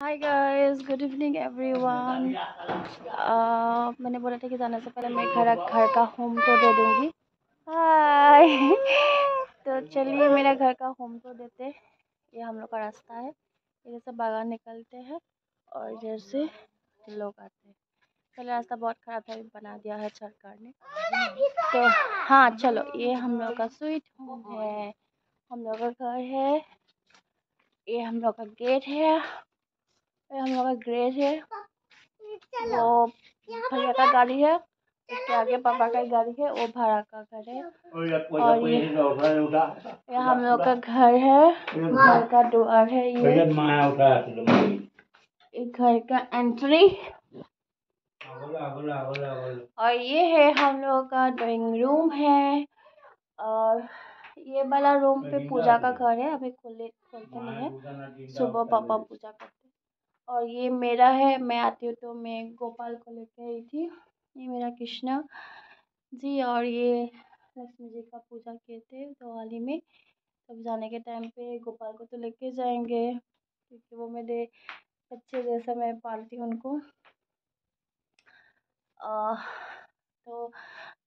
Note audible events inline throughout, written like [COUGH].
Hi guys good evening everyone मैंने बोला था कि जाने से पहले मैं घर घर का होम तो दे दूँगी। हाय [LAUGHS] तो चलिए, मेरा घर का होम तो देते ये हम लोग का रास्ता है। इधर से बागान निकलते हैं और इधर से लोग आते हैं। पहले रास्ता बहुत ख़राब था बना दिया है सरकार ने। तो हाँ चलो, ये हम लोग का स्वीट होम है। हम लोग का घर है। ये हम लोग का गेट है। हम लोग का ग्रेज है। वो भैया का गाड़ी है उसके आगे पापा का गाड़ी है वो भाड़ा का घर है। और ये ये हम लोग का घर है घर का द्वार है ये। एक घर का एंट्री और ये है हम लोग का ड्राइंग रूम है और ये वाला रूम पे पूजा का घर है। अभी खोले खोलते नहीं है। सुबह पापा पूजा करते और ये मेरा है मैं आती हूँ तो मैं गोपाल को लेके आई थी। ये मेरा कृष्णा जी और ये लक्ष्मी जी का पूजा किए थे दिवाली में। तब जाने के टाइम पे गोपाल को तो लेके जाएँगे क्योंकि वो मेरे बच्चे जैसा मैं पालती हूँ उनको। आ, तो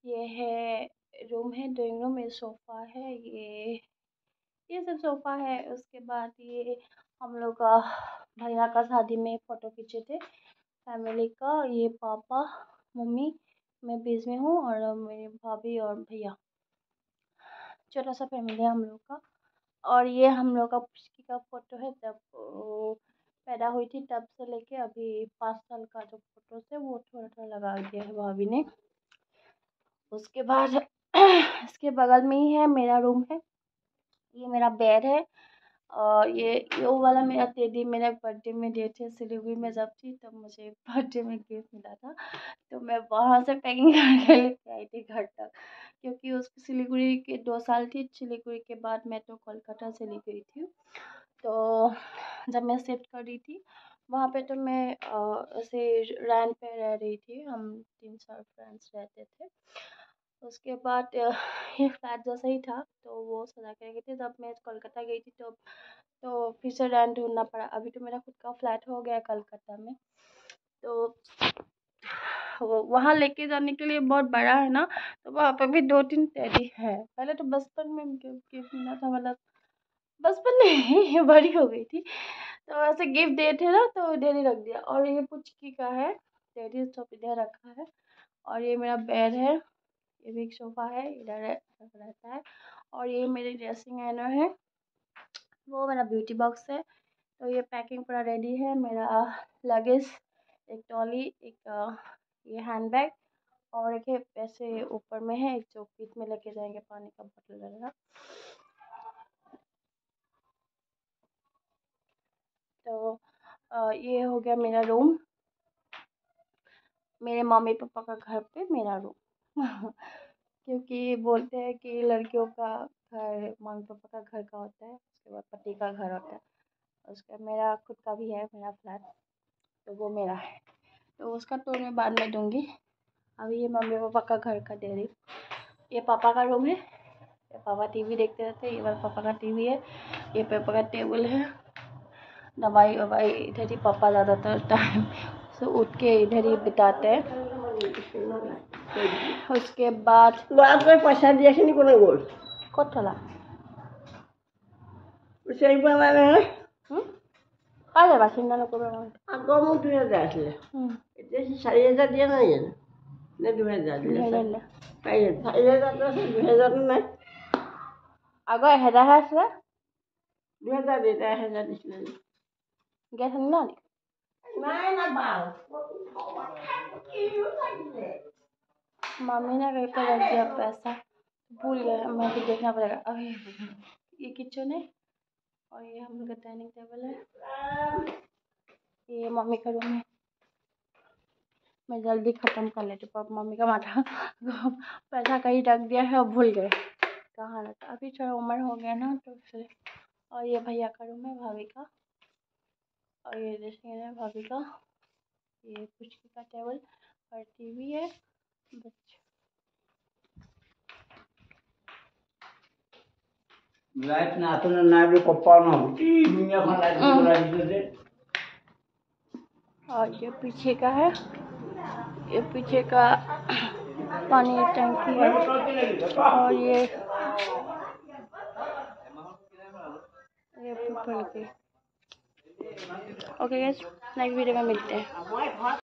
ये है रूम है ड्राइंग रूम ये सोफ़ा है ये ये सब सोफ़ा है। उसके बाद ये हम लोग का भैया का शादी में फ़ोटो खींचे थे। फैमिली का, ये पापा, मम्मी, मैं बीच में हूँ और मेरी भाभी और भैया। छोटा सा फैमिली है हम लोग का। और ये हम लोग का पुचकी का फ़ोटो है, जब पैदा हुई थी तब से लेके अभी पाँच साल का जो फ़ोटो है, वो थोड़ा थोड़ा लगा दिया है भाभी ने। उसके बाद [CLEARS THROAT] इसके बगल में ही है, मेरा रूम है। ये मेरा बेड है। और ये, वो वाला मेरा टेडी मेरा बर्थडे में दिए थे सिलीगुड़ी में जब थी तब तो मुझे बर्थडे में गिफ्ट मिला था। तो मैं वहाँ से पैकिंग [LAUGHS] करके लेके आई थी घर तक, क्योंकि उस सिलीगुड़ी के दो साल थी, सिलीगुड़ी के बाद मैं तो कोलकाता चली गई थी। तो जब मैं शिफ्ट कर रही थी, वहाँ पे तो मैं ऐसे रैन पे रह रही थी, हम तीन चार फ्रेंड्स रहते थे। उसके बाद ये फ्लैट जैसा ही था तो वो सजा के रखी थी। जब मैं कोलकाता गई थी तो तो फिर से रेंट ढूंढना पड़ा। अभी तो मेरा खुद का फ्लैट हो गया कलकत्ता में। तो वो, वहाँ लेके जाने के लिए बहुत बड़ा है ना तो वहाँ पर भी दो तीन टेडी है। पहले तो बचपन में गिफ्ट मिला था मतलब बचपन में [LAUGHS] बड़ी हो गई थी। तो ऐसे गिफ्ट दिए थे ना तो ही रख दिया। और ये पुचकी का है टेडी सब इधर रखा है। और ये मेरा बेड है। ये भी एक सोफ़ा है, इधर रहता है। और ये मेरी ड्रेसिंग एनर है। वो मेरा ब्यूटी बॉक्स है। तो ये पैकिंग पूरा रेडी है। मेरा लगेज, एक ट्रॉली एक ये हैंड बैग और एक पैसे ऊपर में है। एक जो में लेके जाएँगे पानी का बोतल वगैरह। तो ये हो गया मेरा रूम। मेरे मम्मी पापा का घर पे मेरा रूम। [LAUGHS] क्योंकि बोलते हैं कि लड़कियों का घर मम्मी पापा का घर का होता है, उसके बाद पति का घर होता है। उसका, मेरा खुद का भी है, मेरा फ्लैट तो वो मेरा है। तो उसका टूर मैं बाद में दूँगी। अभी ये मम्मी पापा का घर का दे रही ये पापा का रूम है। ये पापा टीवी देखते रहते हैं। ये वाला पापा का टीवी है। ये पापा का टेबल है। दवाई ववाई इधर ही पापा ज़्यादातर टाइम से उठ के इधर ही बिताते हैं। उसके बाद ল'ৰাটোৱে পইচা দি এইখিনি কোনে গ'ল ক'ত থলা বিচাৰি পোৱা নাই নহয় কাৰ যাবা চিন্তা নকৰিবা মই আগৰ মোক দুহেজাৰ আছিলে এতিয়া সি চাৰি হেজাৰ দিয়া নাই জানো নে দুহেজাৰ দিলে দুহেজাৰ চাৰি হেজাৰ চাৰি হেজাৰটো আছে দুহেজাৰটো নাই আগৰ এহেজাৰহে আছিলে দুহেজাৰ দেউতাই এহেজাৰ দিছিলে গেছ আনিলা নি নাই নাপাওঁ मम्मी ने कहीं पर रख दिया पैसा भूल गया मैं भी देखना पड़ेगा। अभी ये किचन है और ये हम लोग का डाइनिंग टेबल है। ये मम्मी का रूम है। मैं जल्दी ख़त्म कर लेती हूँ मम्मी का माथा पैसा कहीं रख दिया है और भूल गए। कहाँ रखा अभी थोड़ा उम्र हो गया ना तो फिर और ये भैया का रूम है, भाभी का। और ये ड्रेसिंग भाभी का ये पुचकी का टेबल और टीवी है। हाँ। और ये पीछे का है। ये पीछे का पानी टंकी है। और ये ये ओके गाइस नेक्स्ट वीडियो में मिलते हैं।